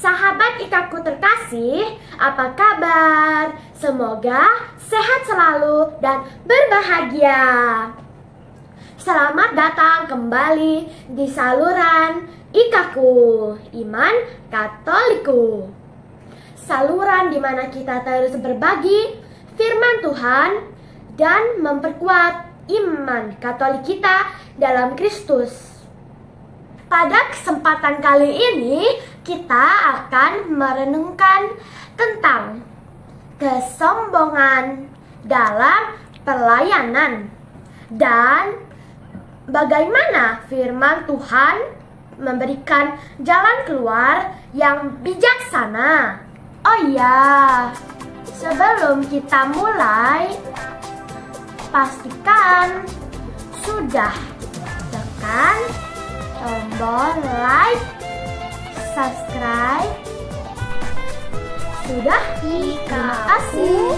Sahabat ikaku terkasih, apa kabar? Semoga sehat selalu dan berbahagia. Selamat datang kembali di saluran Ikaku, Iman Katoliku. Saluran di mana kita terus berbagi firman Tuhan dan memperkuat iman Katolik kita dalam Kristus. Pada kesempatan kali ini, kita akan merenungkan tentang kesombongan dalam pelayanan dan bagaimana firman Tuhan memberikan jalan keluar yang bijaksana. Oh iya, sebelum kita mulai, pastikan sudah tekan tombol like, subscribe. Sudah? Terima kasih.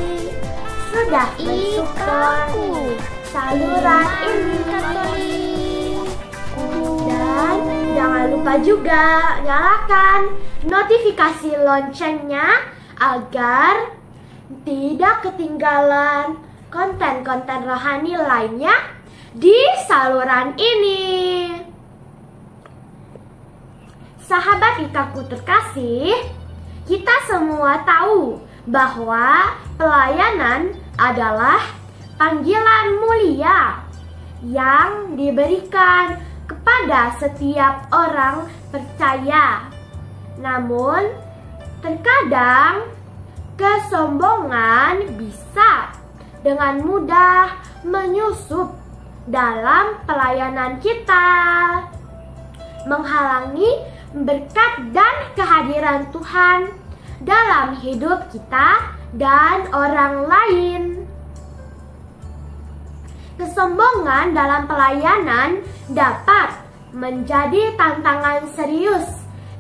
Sudah mensupport saluran ini. Dan jangan lupa juga nyalakan notifikasi loncengnya agar tidak ketinggalan konten-konten rohani lainnya di saluran ini. Sahabat Ikaku terkasih, kita semua tahu bahwa pelayanan adalah panggilan mulia yang diberikan kepada setiap orang percaya. Namun, terkadang kesombongan bisa dengan mudah menyusup dalam pelayanan kita, menghalangi berkat dan kehadiran Tuhan dalam hidup kita dan orang lain. Kesombongan dalam pelayanan dapat menjadi tantangan serius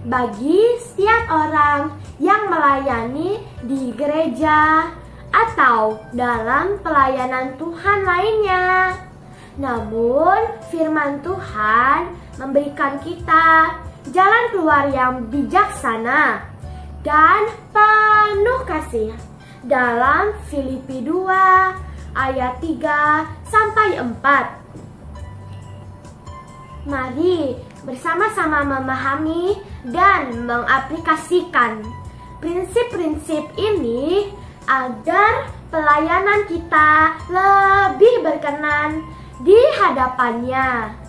bagi setiap orang yang melayani di gereja atau dalam pelayanan Tuhan lainnya. Namun, firman Tuhan memberikan kita jalan keluar yang bijaksana dan penuh kasih dalam Filipi 2 ayat 3 sampai 4. Mari bersama-sama memahami dan mengaplikasikan prinsip-prinsip ini agar pelayanan kita lebih berkenan di hadapannya.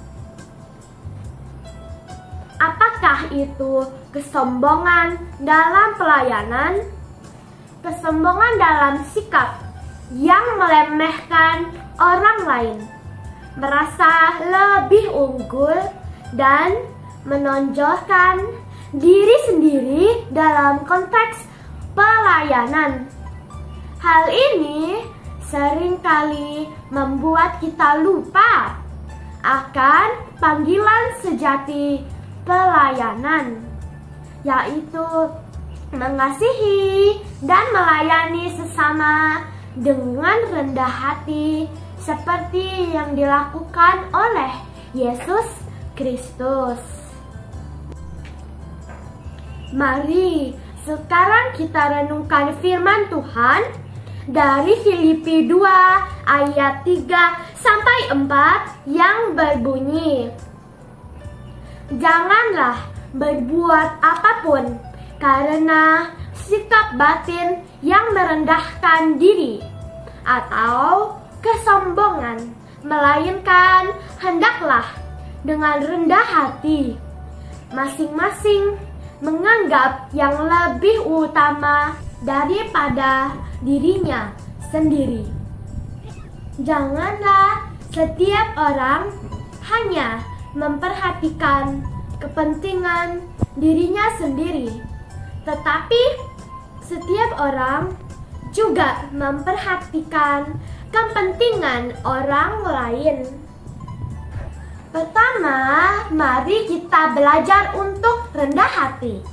Apakah itu kesombongan dalam pelayanan? Kesombongan dalam sikap yang melemehkan orang lain, merasa lebih unggul dan menonjolkan diri sendiri dalam konteks pelayanan. Hal ini sering kali membuat kita lupa akan panggilan sejati pelayanan, yaitu mengasihi dan melayani sesama dengan rendah hati seperti yang dilakukan oleh Yesus Kristus. Mari sekarang kita renungkan firman Tuhan dari Filipi 2 ayat 3 sampai 4 yang berbunyi Janganlah berbuat apa pun karena sikap batin yang merendahkan diri atau kesombongan, melainkan hendaklah dengan rendah hati masing-masing menganggap yang lebih utama daripada dirinya sendiri. Janganlah setiap orang hanya memperhatikan kepentingan dirinya sendiri, tetapi setiap orang juga memperhatikan kepentingan orang lain. Pertama, mari kita belajar untuk rendah hati.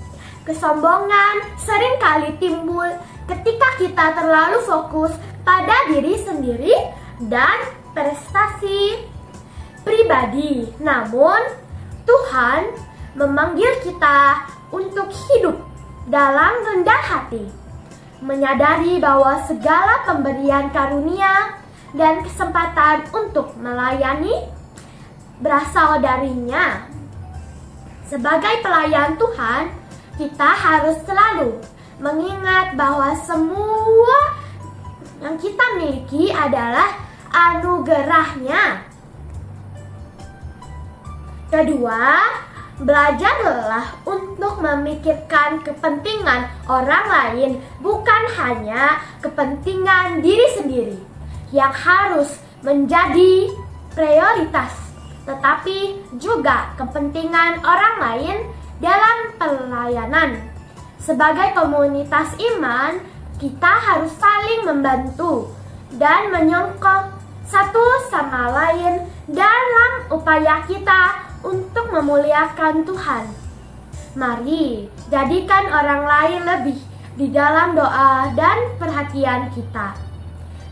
Kesombongan sering kali timbul ketika kita terlalu fokus pada diri sendiri dan prestasi pribadi. Namun, Tuhan memanggil kita untuk hidup dalam rendah hati, menyadari bahwa segala pemberian karunia dan kesempatan untuk melayani berasal darinya. Sebagai pelayan Tuhan, kita harus selalu mengingat bahwa semua yang kita miliki adalah anugerahnya. Kedua, belajarlah untuk memikirkan kepentingan orang lain, bukan hanya kepentingan diri sendiri yang harus menjadi prioritas, tetapi juga kepentingan orang lain dalam pelayanan. Sebagai komunitas iman, kita harus saling membantu dan menyongkok satu sama lain dalam upaya kita untuk memuliakan Tuhan. Mari jadikan orang lain lebih di dalam doa dan perhatian kita.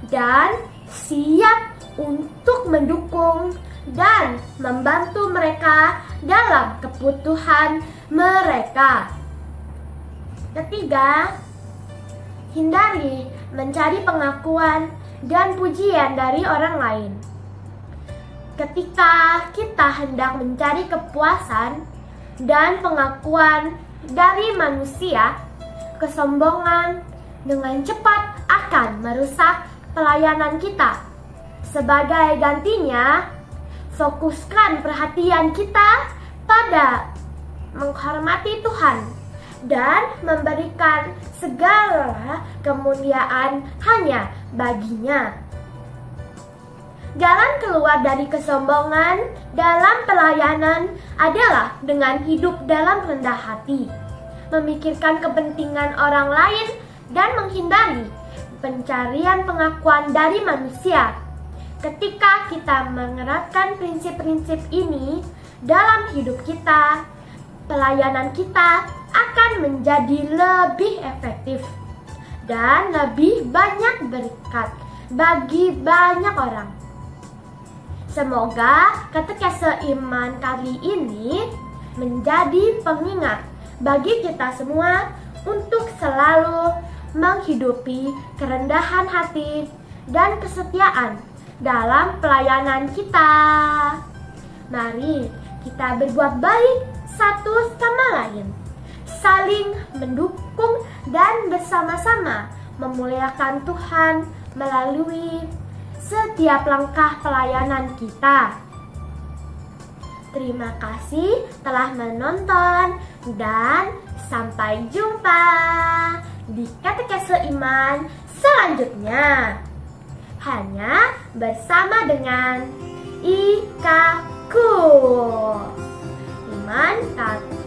Dan siap untuk mendukung dan membantu mereka dalam kebutuhan mereka. Ketiga, hindari mencari pengakuan dan pujian dari orang lain. Ketika kita hendak mencari kepuasan dan pengakuan dari manusia, kesombongan dengan cepat akan merusak pelayanan kita. Sebagai gantinya, fokuskan perhatian kita pada menghormati Tuhan dan memberikan segala kemuliaan hanya baginya. Jalan keluar dari kesombongan dalam pelayanan adalah dengan hidup dalam rendah hati, memikirkan kepentingan orang lain, dan menghindari pencarian pengakuan dari manusia. Ketika kita menerapkan prinsip-prinsip ini dalam hidup kita, pelayanan kita akan menjadi lebih efektif dan lebih banyak berkat bagi banyak orang. Semoga katekese iman kali ini menjadi pengingat bagi kita semua untuk selalu menghidupi kerendahan hati dan kesetiaan dalam pelayanan kita. Mari kita berbuat baik satu sama lain saling mendukung dan bersama-sama memuliakan Tuhan melalui setiap langkah pelayanan kita. Terima kasih telah menonton dan sampai jumpa di katekese iman selanjutnya. Hanya bersama dengan Ikaku. Iman Katolik